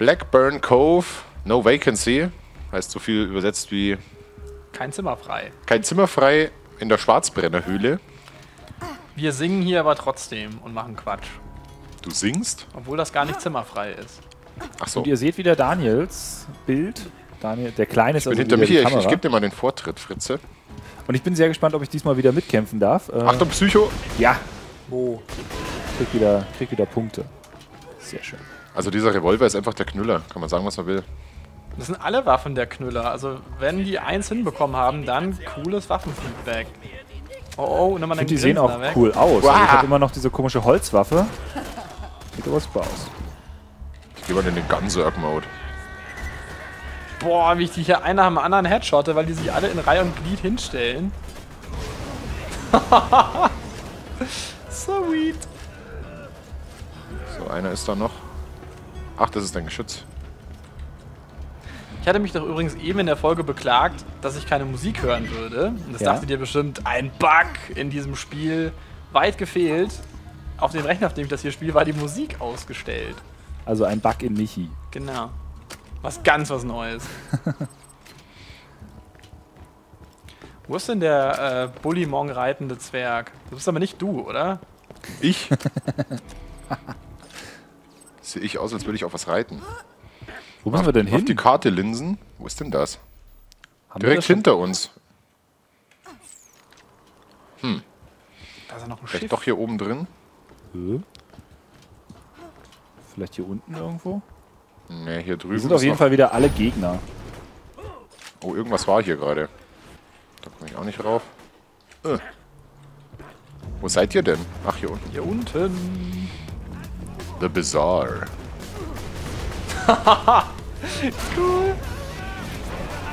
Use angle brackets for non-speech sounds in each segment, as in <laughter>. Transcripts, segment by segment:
Blackburn Cove, no vacancy. Heißt so viel übersetzt wie Kein Zimmer frei. kein Zimmer frei in der Schwarzbrennerhöhle. Wir singen hier aber trotzdem und machen Quatsch. Du singst? Obwohl das gar nicht zimmerfrei ist. Ach so. Und ihr seht wieder Daniels Bild. Daniel, der Kleine ist Ich bin also hinter mir. Ich, Kamera. ich gebe dir mal den Vortritt, Fritze. Und ich bin sehr gespannt, ob ich diesmal wieder mitkämpfen darf. Äh, Achtung, Psycho! Ja, Wo? krieg wieder, krieg wieder Punkte. Sehr schön. Also dieser Revolver ist einfach der Knüller. Kann man sagen, was man will. Das sind alle Waffen der Knüller. Also, wenn die eins hinbekommen haben, dann cooles Waffenfeedback. Oh, oh, nimm mal den Und die sehen auch weg. cool aus. Wow. Also ich habe immer noch diese komische Holzwaffe. Sieht aber super aus. Ich gehe mal in den Gunserg-Mode. Boah, wie ich die hier einer am anderen headshotte, weil die sich alle in Reihe und Glied hinstellen. <laughs> Sweet. So, einer ist da noch. Ach, das ist dein Geschütz. Ich hatte mich doch übrigens eben in der Folge beklagt, dass ich keine Musik hören würde. Und das Ja. dachte dir bestimmt, ein Bug in diesem Spiel. Weit gefehlt. Auf dem Rechner, auf dem ich das hier spiele, war die Musik ausgestellt. Also ein Bug in Michi. Genau. Was ganz was Neues. <laughs> Wo ist denn der äh, Bullymong reitende Zwerg? Das bist aber nicht du, oder? Ich? <laughs> Sehe ich aus, als würde ich auf was reiten. Wo müssen wir denn Auf hin? die Karte linsen. Wo ist denn das? Haben Direkt das hinter uns. Da ist ja noch ein Vielleicht Schiff. doch hier oben drin. Hä? Vielleicht hier unten irgendwo? Ne, hier drüben. Wir sind auf jeden Fall wieder alle Gegner. Oh, irgendwas war hier gerade. Da komme ich auch nicht rauf. Äh. Wo seid ihr denn? Ach, hier unten. Hier unten. The Bazaar. <laughs> Cool.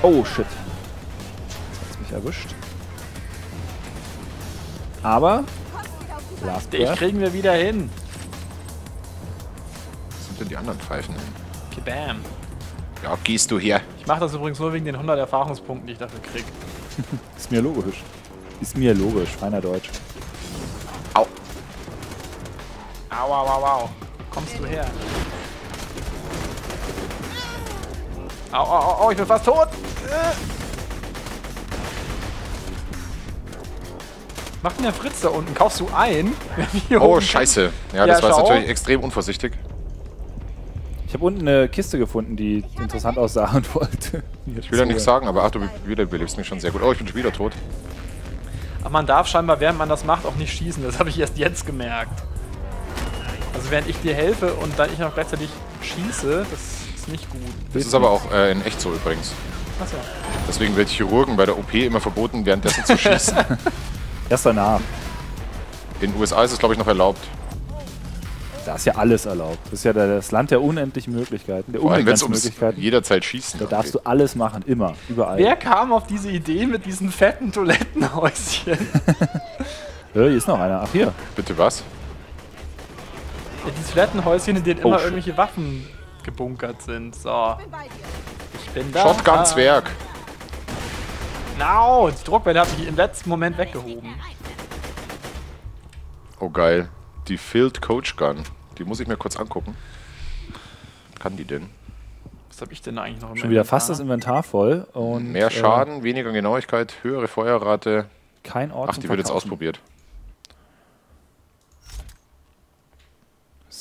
Oh, shit. Jetzt hat's mich erwischt. Aber... Last Dich kriegen wir wieder hin. Wo sind denn die anderen Pfeifen hin? Kibam. Ja, gehst du her. Ich mache das übrigens nur wegen den 100 Erfahrungspunkten, die ich dafür krieg. <laughs> Ist mir logisch. Ist mir logisch, feiner Deutsch. Au. Au, au, au, au. Kommst du her? Au, au, au, ich bin fast tot. Äh. Was macht denn der Fritz da unten? Kaufst du ein? <laughs> Oh, scheiße. Ja, Ja, das war jetzt schau. natürlich extrem unvorsichtig. Ich habe unten eine Kiste gefunden, die interessant aussah und <laughs> wollte. Ich will ja nichts sagen, aber ach, du wiederbelebst mich schon sehr gut. Oh, ich bin schon wieder tot. Aber man darf scheinbar, während man das macht, auch nicht schießen. Das habe ich erst jetzt gemerkt. Also während ich dir helfe und dann ich noch gleichzeitig schieße, das ist nicht gut. Das ist aber auch äh, in echt so übrigens. Achso. Deswegen wird Chirurgen bei der OP immer verboten, währenddessen zu schießen. <laughs> Erst danach. In den USA ist es, glaube ich, noch erlaubt. Da ist ja alles erlaubt. Das ist ja das Land der unendlichen Möglichkeiten, der unbegrenzten Möglichkeiten. jederzeit schießen Da darfst du alles machen, immer, überall. Wer kam auf diese Idee mit diesen fetten Toilettenhäuschen? Ja, <laughs> hier ist noch einer. Ach, hier. Bitte was? Ja, die Toilettenhäuschen, in denen Oh, immer shit. irgendwelche Waffen gebunkert sind. So. Ich bin da. Shotgun-Zwerg. Genau, die Druckwelle habe ich im letzten Moment weggehoben. Oh, geil. Die Field Coach Gun. Die muss ich mir kurz angucken. Kann die denn? Was habe ich denn eigentlich noch im Schon wieder fast das Inventar? Inventar voll. Und, Mehr äh, Schaden, weniger Genauigkeit, höhere Feuerrate. kein Ort Ach, die wird jetzt ausprobiert.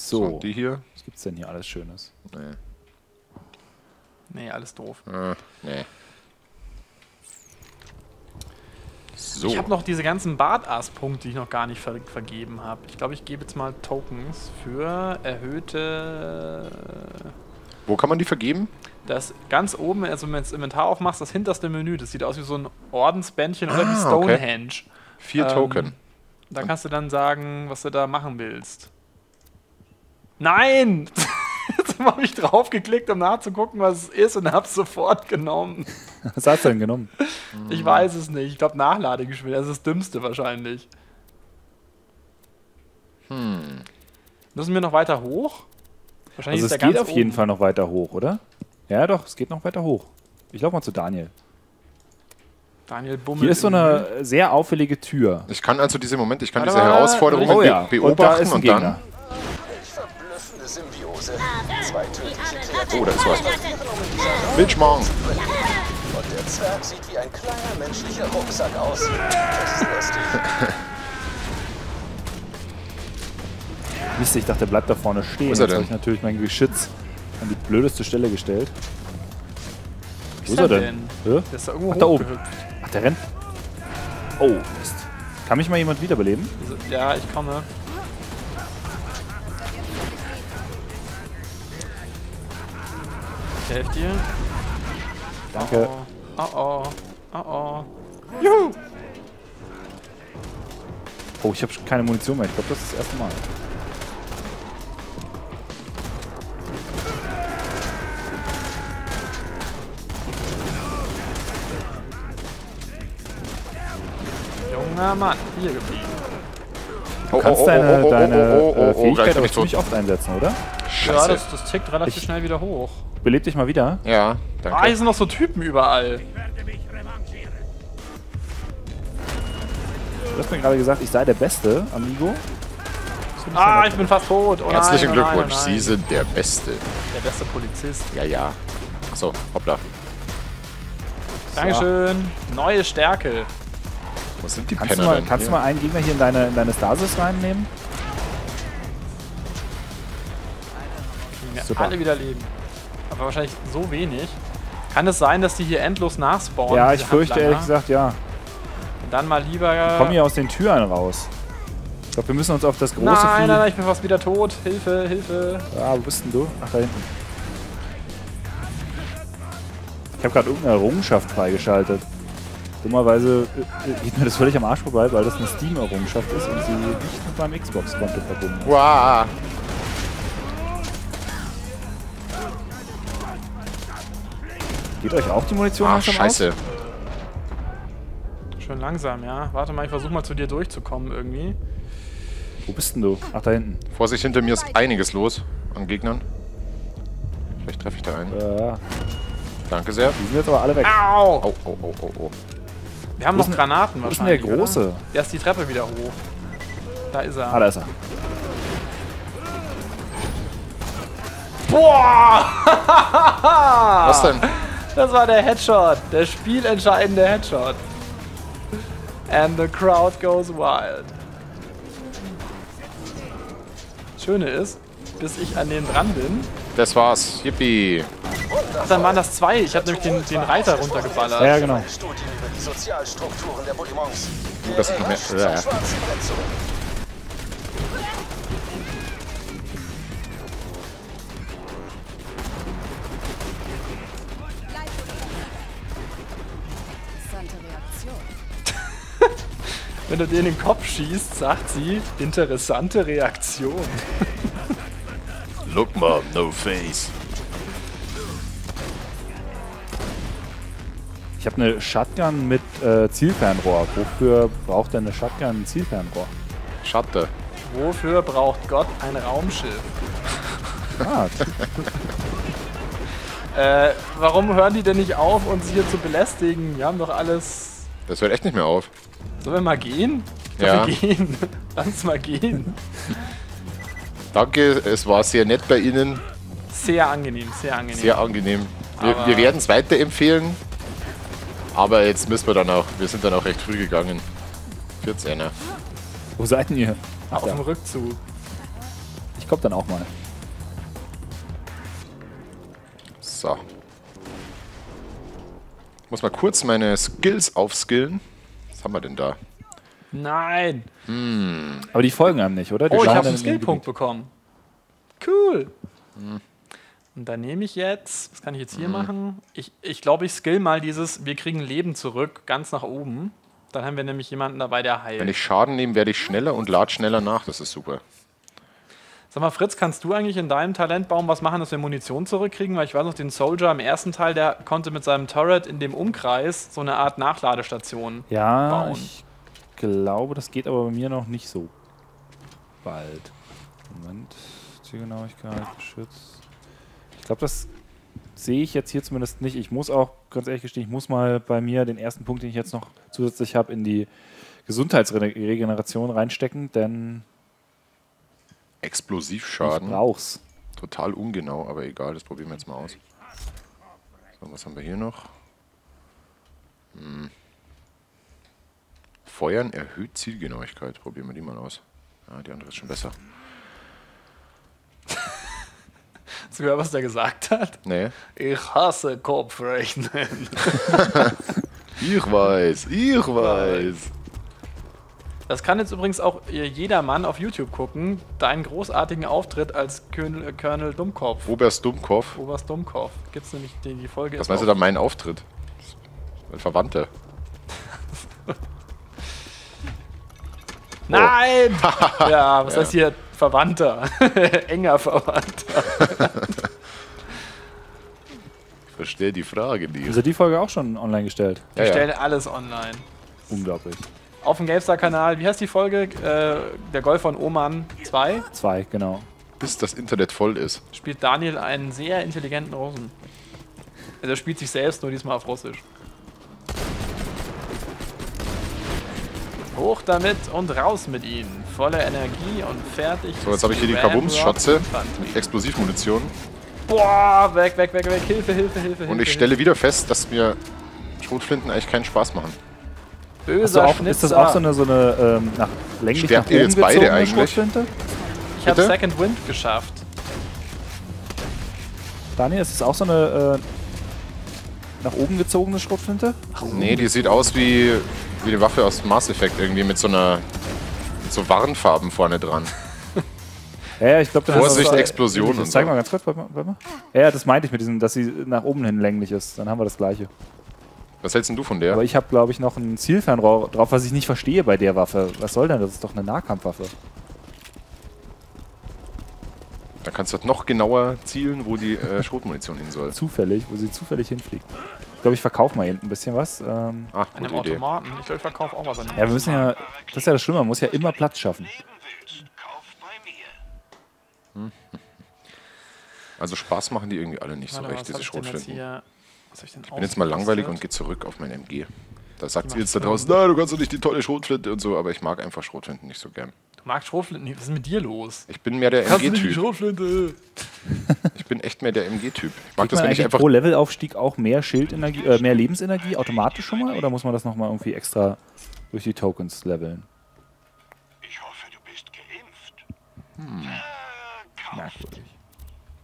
So, So, die hier. was gibt's denn hier alles Schönes? Nee. Nee, alles doof. Äh, nee. So. Ich habe noch diese ganzen Bartass-Punkte, die ich noch gar nicht ver vergeben habe. Ich glaube, ich gebe jetzt mal Tokens für erhöhte. Wo kann man die vergeben? Das ganz oben, also wenn du das Inventar aufmachst, das hinterste Menü, das sieht aus wie so ein Ordensbändchen oder wie Ah, Stonehenge. Vier Ähm, Token. Da kannst du dann sagen, was du da machen willst. Nein! <laughs> Jetzt habe ich draufgeklickt, um nachzugucken, was es ist und habe es sofort genommen. Was hast du denn genommen? Ich weiß es nicht. Ich glaube, Nachladegeschwindigkeit. Das ist das Dümmste wahrscheinlich. Hm. Müssen wir noch weiter hoch? Wahrscheinlich Also es ist der geht ganz auf jeden oben. Fall noch weiter hoch, oder? Ja, doch, es geht noch weiter hoch. Ich laufe mal zu Daniel. Daniel Bummel. Hier ist so eine sehr auffällige Tür. Ich kann also diese Moment, ich kann Warte diese mal, Herausforderungen oh be ja, beobachten und da ist ein und, Gegner. dann. Oh, da ist was. Und der Zwerg sieht wie ein kleiner menschlicher Rucksack aus. Das ist lustig. <laughs> Mist, ich dachte, der bleibt da vorne stehen. Wo ist er Jetzt habe denn? ich natürlich mein Geschütz an die blödeste Stelle gestellt. Wo ist er er denn? Hä? Der ist da irgendwo Ach, da oben. Ach, der rennt. Oh, Mist. Kann mich mal jemand wiederbeleben? Ja, ich komme. Ich helfe dir. Danke. Oh, oh, oh, oh. Oh, ich habe keine Munition mehr. Ich glaube, das ist das erste Mal. Junger Mann, hier geblieben. Oh, Du kannst oh, oh, deine, oh, oh, deine oh, oh, äh, oh, oh, Fähigkeit aber ziemlich oft einsetzen, oder? Ja, Scheiße. das, das tickt relativ Ich- schnell wieder hoch. Beleb dich mal wieder. Ja, Ah, hier danke. sind noch so Typen überall. Du hast mir gerade gesagt, ich sei der Beste, Amigo. Ah, ich bin fast tot. Oh Herzlichen nein, oh nein, Glückwunsch, oh nein. Sie sind der Beste. Der beste Polizist. Ja, ja. Achso, hoppla. Dankeschön. Neue Stärke. Wo sind die Kannst du mal, kannst du mal einen Gegner hier in deine, in deine Stasis reinnehmen? Super. alle wieder Leben. Aber wahrscheinlich so wenig. Kann es sein, dass die hier endlos nachspawnen? ja, ich fürchte Handlanger? ehrlich gesagt, ja. Dann mal lieber. Komm hier aus den Türen raus. Ich glaube, wir müssen uns auf das große nein, Vieh... nein, nein, ich bin fast wieder tot. Hilfe, Hilfe. Ah, wo bist denn du? Ach, da hinten. Ich habe gerade irgendeine Errungenschaft freigeschaltet. Dummerweise äh, äh, geht mir das völlig am Arsch vorbei, weil das eine Steam-Errungenschaft ist und sie nicht mit meinem Xbox-Konto verbunden ist. Wow. Geht euch auch die Munition Ach, langsam scheiße. Schön langsam, ja. Warte mal, ich versuche mal zu dir durchzukommen irgendwie. aus? Wo bist denn du? Ach, da hinten. Vorsicht, hinter mir ist einiges los an Gegnern. Vielleicht treffe ich da einen. Ja, Danke sehr. die sind jetzt aber alle weg. Au! Oh, oh, oh, oh, oh. Wir haben Wo noch ist denn- Granaten Wo ist denn der wahrscheinlich. Große? Oder? Der ist die Treppe wieder hoch. Da ist er. Ah, da ist er. Boah! <laughs> Was denn? Das war der Headshot. Der spielentscheidende Headshot. And the crowd goes wild. Das Schöne ist, bis ich an den dran bin, Das war's. Yippie. ach, dann waren das zwei. Ich habe nämlich den, den Reiter runtergeballert. Ja, genau. Das ist noch mehr- Wenn du den in den Kopf schießt, sagt sie, interessante Reaktion. Look, Mom, no face. Ich habe eine Shotgun mit äh, Zielfernrohr. Wofür braucht denn eine Shotgun ein Zielfernrohr? Schatte. Wofür braucht Gott ein Raumschiff? Ah, <laughs> Äh, warum hören die denn nicht auf, uns hier zu belästigen? Wir haben doch alles. Das hört echt nicht mehr auf. Sollen wir mal gehen? Ja. wir gehen. <laughs> Lass uns mal gehen. Danke, es war sehr nett bei Ihnen. Sehr angenehm, sehr angenehm. Sehr angenehm. Wir, wir werden es weiterempfehlen. Aber jetzt müssen wir dann auch, wir sind dann auch recht früh gegangen. 14er. wo seid denn ihr? Ach, Auf dem. Rückzug. Ich komm dann auch mal. So. Ich muss mal kurz meine Skills aufskillen. Was haben wir denn da? Nein. Aber die folgen einem nicht, oder? Die Oh, ich habe einen Skillpunkt bekommen. Cool. Und dann nehme ich jetzt, was kann ich jetzt hier machen? Ich, ich glaube, ich skill mal dieses, wir kriegen Leben zurück, ganz nach oben. Dann haben wir nämlich jemanden dabei, der heilt. Wenn ich Schaden nehme, werde ich schneller und lad schneller nach. Das ist super. Sag mal, Fritz, kannst du eigentlich in deinem Talentbaum was machen, dass wir Munition zurückkriegen? Weil ich weiß noch, den Soldier im ersten Teil, der konnte mit seinem Turret in dem Umkreis so eine Art Nachladestation. Ja, bauen. ich glaube, das geht aber bei mir noch nicht so bald. Moment, Zielgenauigkeit, Geschütz. Ich glaube, das sehe ich jetzt hier zumindest nicht. Ich muss auch, ganz ehrlich gestehen, ich muss mal bei mir den ersten Punkt, den ich jetzt noch zusätzlich habe, in die Gesundheitsregeneration reinstecken, denn ich Explosivschaden. brauch's. Total ungenau, aber egal, das probieren wir jetzt mal aus. So, was haben wir hier noch? Hm. Feuern erhöht Zielgenauigkeit. Probieren wir die mal aus. Ja, die andere ist schon besser. <laughs> Hast du gehört, was der gesagt hat? Nee. Ich hasse Kopfrechnen. <laughs> Ich weiß, ich weiß. Das kann jetzt übrigens auch jeder Mann auf YouTube gucken. Deinen großartigen Auftritt als Colonel, Colonel Dummkopf. Oberst Dummkopf. Oberst Dummkopf. Gibt's nämlich die, die Folge. Was meinst du da mein Auftritt? Ein Verwandter. <laughs> Nein! <laughs> ja, was Ja. heißt hier Verwandter? <laughs> Enger Verwandter. Ich verstehe die Frage nicht. Ist ja die Folge auch schon online gestellt? Wir Ja, ja. stellen alles online. Unglaublich. Auf dem GameStar-Kanal, wie heißt die Folge? Äh, der Golf von Oman 2 Zwei, genau. Bis das Internet voll ist. spielt Daniel einen sehr intelligenten Russen. Also er spielt sich selbst, nur diesmal auf Russisch. Hoch damit und raus mit ihnen. Volle Energie und fertig. So, jetzt habe ich hier die Kabums-Schotze. Infanterie. Explosivmunition. Boah, weg, weg, weg, weg. Hilfe, Hilfe, Hilfe, Hilfe. Und ich stelle wieder fest, dass mir Schrotflinten eigentlich keinen Spaß machen. Böser auch, ist das auch so eine, so eine ähm, nach länglich Sterbt nach oben jetzt beide gezogene eigentlich? Schrotflinte? Ich habe? Second Wind geschafft. Daniel, ist das auch so eine äh, nach oben gezogene Schrotflinte? Nee, die sieht aus wie, wie eine Waffe aus Mass Effect irgendwie mit so einer mit so Warnfarben vorne dran. <laughs> Ja, ja, ich glaube, das Vorsicht, ist das- Explosion Das und zeig so. mal ganz kurz, warte mal, ja, das meinte ich mit diesem, dass sie nach oben hin länglich ist. Dann haben wir das gleiche. Was hältst denn du von der? Aber ich habe, glaube ich, noch ein Zielfernrohr drauf, was ich nicht verstehe bei der Waffe. Was soll denn? Das ist doch eine Nahkampfwaffe. Dann kannst du noch genauer zielen, wo die äh, <laughs> Schrotmunition hin soll. Zufällig, wo sie zufällig hinfliegt. Ich glaube, ich verkaufe mal eben ein bisschen was. Ähm, Ach, An dem gute Idee. Automaten. Ich glaube, ich verkaufe auch was an dem ja, wir müssen ja, das ist ja das Schlimme, man muss ja immer Platz schaffen. Also Spaß machen die irgendwie alle nicht so Warte, recht, was diese Schrotflinten. Was hab ich denn Ich bin jetzt mal langweilig und gehe zurück auf mein MG. Da sagt sie jetzt da draußen, na, du kannst doch nicht die tolle Schrotflinte und so, aber ich mag einfach Schrotflinten nicht so gern. Du magst Schrotflinten nicht. Was ist mit dir los? Ich bin mehr der MG-Typ. Schrotflinte? Ich bin echt mehr der MG-Typ. Ich mag Kriegt das, man wenn ich einfach pro Levelaufstieg auch mehr Schildenergie, äh, mehr Lebensenergie automatisch schon mal? Oder muss man das nochmal irgendwie extra durch die Tokens leveln? Ich hoffe, du bist geimpft. Verkauft. Merkwürdig.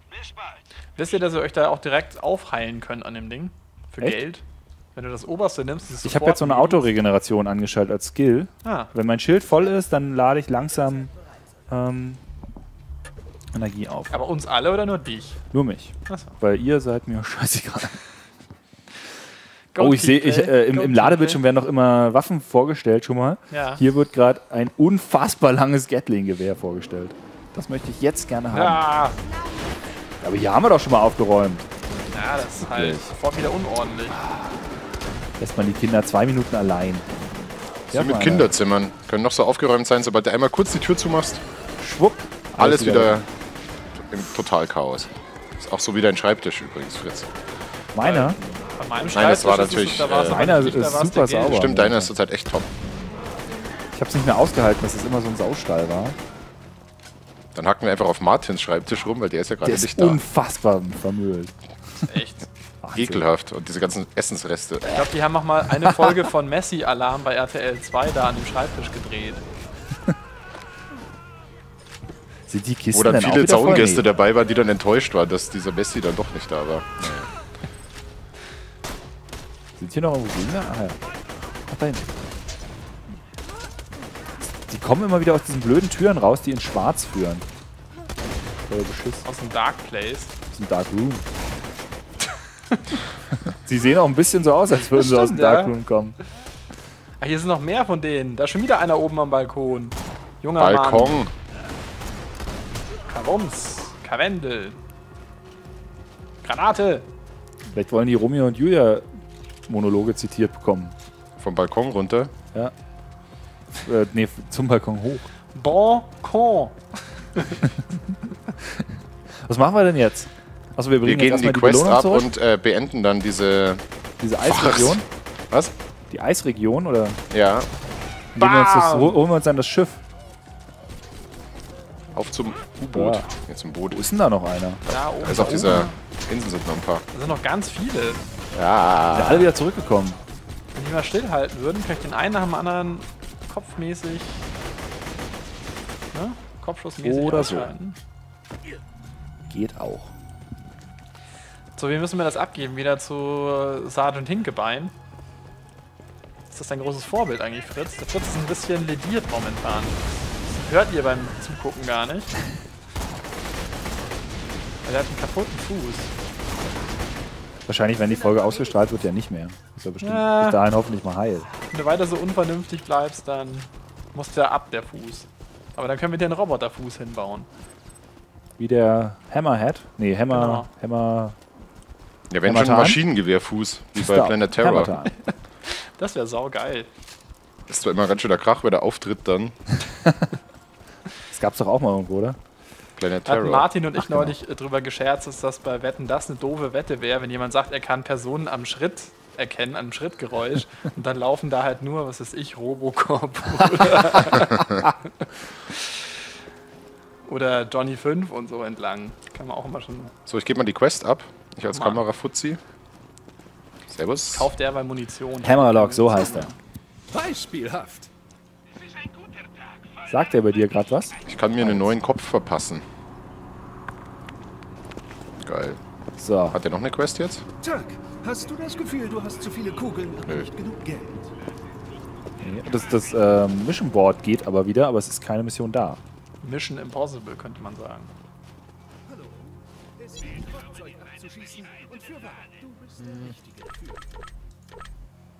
Bis bald. Wisst ihr, dass ihr euch da auch direkt aufheilen könnt an dem Ding? Für Echt? Geld? Wenn du das oberste nimmst, ist es Ich habe jetzt so eine. Autoregeneration angeschaltet als Skill. Ah, Wenn mein Schild voll ist, dann lade ich langsam ähm, Energie auf. aber uns alle oder nur dich? Nur mich. Achso. Weil ihr seid mir <laughs> scheißegal. <laughs> Go oh, ich sehe, äh, im, im Ladebildschirm werden noch immer Waffen vorgestellt schon mal. Ja. Hier wird gerade ein unfassbar langes Gatling-Gewehr vorgestellt. Das möchte ich jetzt gerne haben. Ja, Aber hier haben wir doch schon mal aufgeräumt. ja, das ist halt sofort wieder unordentlich. Lässt man die Kinder zwei Minuten allein. so mit Kinderzimmern. Können noch so aufgeräumt sein, sobald du einmal kurz die Tür zumachst, Schwupp. alles wieder im Totalchaos. Ist auch so wie dein Schreibtisch übrigens, Fritz. Meiner? Bei meinem Nein, das war Schreibtisch ist natürlich, es- da war's äh, Meiner ist super sauber. Stimmt, deiner ist zurzeit echt top. Ich habe es nicht mehr ausgehalten, dass es immer so ein Saustall war. Dann hacken wir einfach auf Martins Schreibtisch rum, weil der ist ja gerade Der ist nicht da. unfassbar vermüllt. Echt. Wahnsinn. Ekelhaft. Und diese ganzen Essensreste. Ich glaube, die haben noch mal eine Folge von Messi-Alarm bei RTL 2 da an dem Schreibtisch gedreht. <laughs> Sind die Kisten Wo dann dann auch viele voll? Zaungäste Nee. dabei waren, die dann enttäuscht waren, dass dieser Messi dann doch nicht da war. Sind hier noch irgendwo Gegner? Ach ja. Ach, da hinten. Die kommen immer wieder aus diesen blöden Türen raus, die in schwarz führen. Voll Beschiss. Aus dem Dark Place. Ist ein Dark Room. <laughs> Sie sehen auch ein bisschen so aus, als würden sie aus dem ja. Dark Room kommen. Ah, hier sind noch mehr von denen. Da ist schon wieder einer oben am Balkon. Junger Mann. Balkon. Karums. Karwendel. Granate. Vielleicht wollen die Romeo und Julia Monologe zitiert bekommen. Vom Balkon runter. Ja. Äh, nee, zum Balkon hoch. Balkon. <laughs> Was machen wir denn jetzt? Also wir Wir bringen gehen jetzt die die, Quest Belohnung ab zurück. und äh, beenden dann diese. Diese Eisregion. Was? Die Eisregion oder Ja. wir uns das, holen wir uns dann das Schiff. Auf zum U-Boot. Ja. Jetzt zum Boot. Wo ist denn da noch einer? Da oben. Da ist da auf dieser oben. Insel sind noch ein paar. Da sind noch ganz viele. Sind Ja. alle wieder zurückgekommen. Wenn die mal stillhalten würden, kann ich den einen nach dem anderen kopfmäßig, ne? Kopfschussmäßig Oder so. Geht auch. So, wie müssen wir das abgeben? Wieder zu Sergeant Hinkebein. Ist das dein großes Vorbild eigentlich, Fritz? Der Fritz ist ein bisschen lediert momentan. Das hört ihr beim Zugucken gar nicht. Weil Er hat einen kaputten Fuß. Wahrscheinlich, wenn die Folge ausgestrahlt wird, ja nicht mehr. Ist ja bestimmt Ja. bis dahin hoffentlich mal heil. Wenn du weiter so unvernünftig bleibst, dann muss der ab, der Fuß. Aber dann können wir dir einen Roboterfuß hinbauen. Wie der Hammerhead. Nee, Hammer. Genau. Hammer. Ja, wenn schon Hammertime? Maschinengewehrfuß, wie bei Planet Terror. <laughs> Das wäre saugeil. Ist zwar immer ganz schön der Krach, wenn der auftritt dann. Das gab's doch auch mal irgendwo, oder? Planet Terror. Martin und ich genau. neulich äh, drüber gescherzt, dass das bei Wetten das eine doofe Wette wäre, wenn jemand sagt, er kann Personen am Schritt erkennen, am Schrittgeräusch <laughs> und dann laufen da halt nur, was weiß ich, Robocop <laughs> oder, oder Johnny 5 und so entlang. Kann man auch immer schon. So, ich gebe mal die Quest ab. Ich als. Kamerafuzzi. Servus. Kauft der bei Munition. Hammerlock, so heißt er. Beispielhaft. Es ist ein guter Tag. Fall. Sagt er bei dir gerade was? Ich kann mir einen neuen Kopf verpassen. Geil. So. Hat der noch eine Quest jetzt? Chuck, hast du das Gefühl, du hast zu viele Kugeln und nicht genug Geld? Das, das ähm, Mission Board geht aber wieder, aber es ist keine Mission da. Mission Impossible, könnte man sagen. Hallo. Es ist ein Flugzeug abzuschießen und für wahr, du bist der Richtige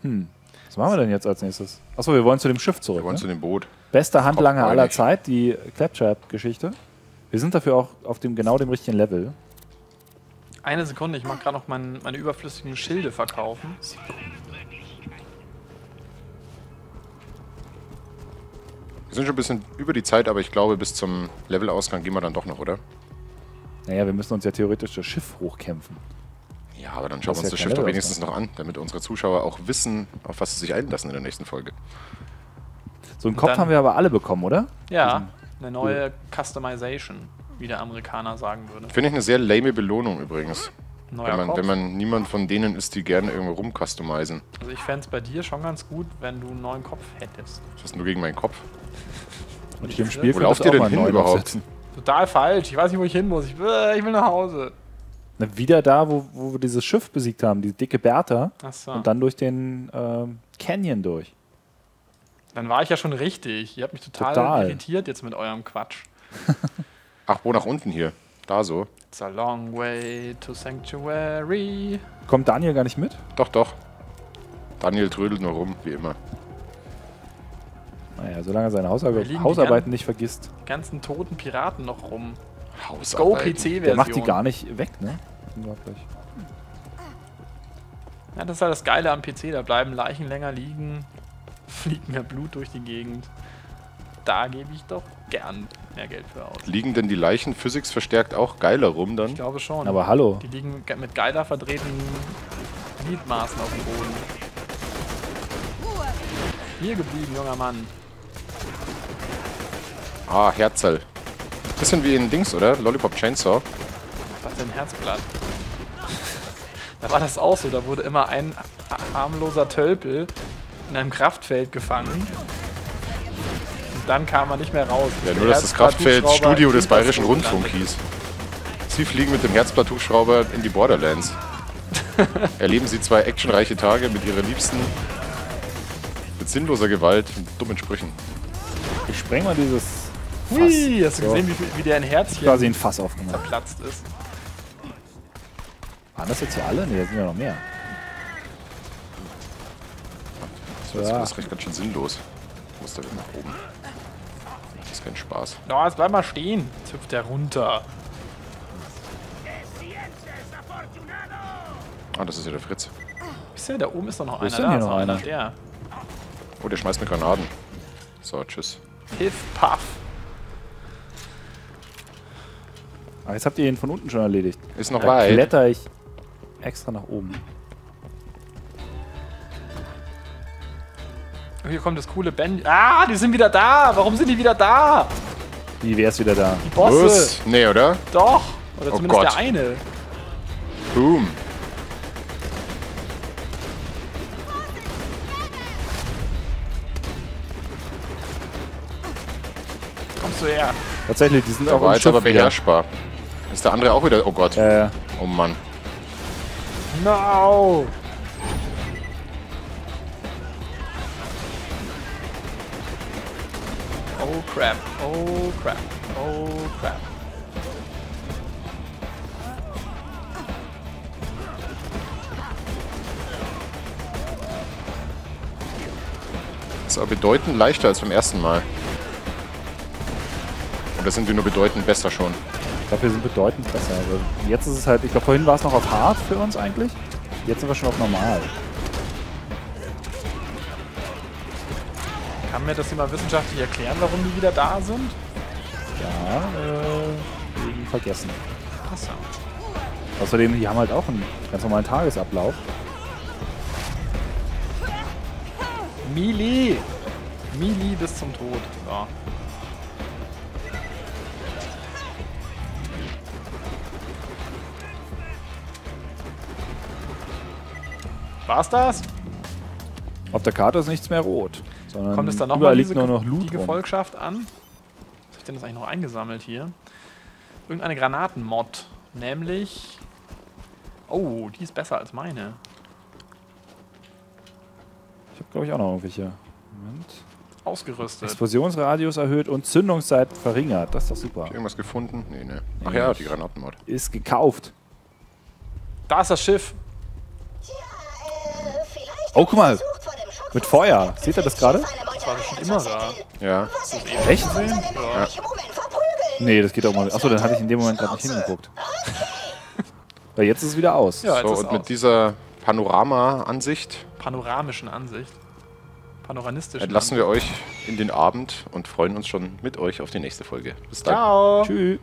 für. Was machen wir denn jetzt als nächstes? Achso, wir wollen zu dem Schiff zurück. Wir wollen Ne? zu dem Boot. Bester Handlanger aller. Zeit, die Claptrap-Geschichte. Wir sind dafür auch auf dem genau dem richtigen Level. Eine Sekunde, ich mache gerade noch mein, meine überflüssigen Schilde verkaufen. Wir sind schon ein bisschen über die Zeit, aber ich glaube, bis zum Levelausgang gehen wir dann doch noch, oder? Naja, wir müssen uns ja theoretisch das Schiff hochkämpfen. Ja, aber dann schauen wir uns ist das ja Schiff doch wenigstens noch an, damit unsere Zuschauer auch wissen, auf was sie sich einlassen in der nächsten Folge. So einen Kopf dann- haben wir aber alle bekommen, oder? Ja, eine neue Customization, wie der Amerikaner sagen würde. Finde ich eine sehr lame Belohnung übrigens. Neuer Wenn man, Kopf. wenn man niemand von denen ist, die gerne irgendwo rumcustomizen. Also ich fände es bei dir schon ganz gut, wenn du einen neuen Kopf hättest. Das ist nur gegen meinen Kopf. Und im Spiel Wo lauft du ihr denn hin überhaupt? aufsetzen. Total falsch. Ich weiß nicht, wo ich hin muss. Ich will, äh, ich will nach Hause. Na, wieder da, wo, wo wir dieses Schiff besiegt haben, die dicke Bertha. Achso. Und dann durch den ähm, Canyon durch. Dann war ich ja schon richtig. Ihr habt mich total, Total. irritiert jetzt mit eurem Quatsch. <laughs> Ach, wo nach unten hier? Da so. It's a long way to Sanctuary. Kommt Daniel gar nicht mit? Doch, doch. Daniel trödelt nur rum, wie immer. Naja, solange er seine Hausarbe Hausarbeiten nicht vergisst. Die ganzen toten Piraten noch rum. Hausarbeiten. Go-PC-Version. Der macht die gar nicht weg, ne? Unglaublich. Ja, das ist halt das Geile am PC. Da bleiben Leichen länger liegen. <laughs> Fliegt mehr Blut durch die Gegend. Da gebe ich doch gern mehr Geld für aus. Liegen denn die Leichen physics verstärkt auch geiler rum dann? Ich glaube schon. Aber hallo. Die liegen ge- mit geiler verdrehten Gliedmaßen auf dem Boden. Hier geblieben, junger Mann. Ah, Herzl. Bisschen wie in Dings, oder? Lollipop Chainsaw. Was denn Herzblatt? Da war das auch so, da wurde immer ein harmloser Tölpel in einem Kraftfeld gefangen. Dann kam er nicht mehr raus. Ja, nur dass das Kraftfeld Studio des Bayerischen Rundfunk hieß. Sie fliegen mit dem Herzblatt-Hubschrauber in die Borderlands. <laughs> Erleben Sie zwei actionreiche Tage mit Ihrer Liebsten. Mit sinnloser Gewalt und dummen Sprüchen. Ich spreng mal dieses Fass. Hui, hast du So. gesehen, wie, wie der ein Herzchen quasi ein Fass aufgemacht. zerplatzt ist? Waren das jetzt hier alle? Ne, da sind ja noch mehr. Das ist Ja. alles recht ganz schön sinnlos. Ich muss da wieder nach oben. Ist kein Spaß. Ja, jetzt bleib mal stehen. Jetzt hüpft der runter. Ah, das ist ja der Fritz. Wisst ihr, da oben ist doch noch Wo einer. ist denn da hier ist noch einer? Der. Oh, der schmeißt mir Granaten. So, tschüss. Piff, paff. Aber jetzt habt ihr ihn von unten schon erledigt. Ist noch Da weit. kletter ich extra nach oben. Hier kommt das coole Band. Ah, die sind wieder da. Warum sind die wieder da? Wie wär's wieder da? Die Bosse. Was? Nee, oder? Doch. Oder Oh zumindest Gott. der eine. Boom. Kommst du her? Tatsächlich, die sind Der auch war jetzt aber beherrschbar. Ist der andere auch wieder... Oh Gott. Äh, Oh Mann. No. Crap. Oh crap. Oh crap. Ist aber bedeutend leichter als beim ersten Mal. Oder sind wir nur bedeutend besser schon? ich glaube, wir sind bedeutend besser. Also jetzt ist es halt, ich glaube, vorhin war es noch auf hart für uns eigentlich. Jetzt sind wir schon auf normal. Kann mir das jemand wissenschaftlich erklären, warum die wieder da sind? Ja, äh, wegen vergessen. Interessant. Außerdem, die haben halt auch einen ganz normalen Tagesablauf. Mili! Mili bis zum Tod. So. War's das? Auf der Karte ist nichts mehr rot. Sondern Kommt es dann nochmal liegt diese nur noch die Loot rum. Gefolgschaft an? Was habe ich denn das eigentlich noch eingesammelt hier? Irgendeine Granatenmod. Nämlich... Oh, die ist besser als meine. Ich habe, glaube ich, auch noch irgendwelche. Moment. Ausgerüstet. Explosionsradius erhöht und Zündungszeit verringert. Das ist doch super. Irgendwas gefunden? Nee, ne. Ach Nee. ja, die Granatenmod. Ist gekauft. Da ist das Schiff. Oh, guck mal. Mit Feuer. Seht ihr das gerade? Das war bestimmt immer da. Ja. Echt? Ja. Nee, das geht auch mal. Achso, dann hatte ich in dem Moment gerade nicht hingeguckt. <laughs> Weil jetzt ist es wieder aus. Ja, jetzt So, ist und mit aus. dieser Panorama-Ansicht panoramischen Ansicht. Panoranistischen entlassen wir euch in den Abend und freuen uns schon mit euch auf die nächste Folge. Bis dann. Ciao. Tschüss.